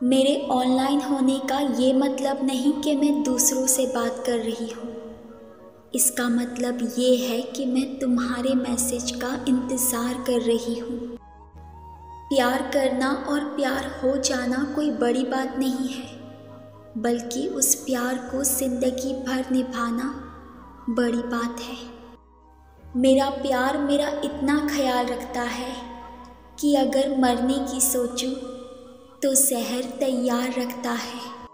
मेरे ऑनलाइन होने का ये मतलब नहीं कि मैं दूसरों से बात कर रही हूँ। इसका मतलब ये है कि मैं तुम्हारे मैसेज का इंतज़ार कर रही हूँ। प्यार करना और प्यार हो जाना कोई बड़ी बात नहीं है, बल्कि उस प्यार को ज़िंदगी भर निभाना बड़ी बात है। मेरा प्यार मेरा इतना ख्याल रखता है कि अगर मरने की सोचूं तो शहर तैयार रखता है।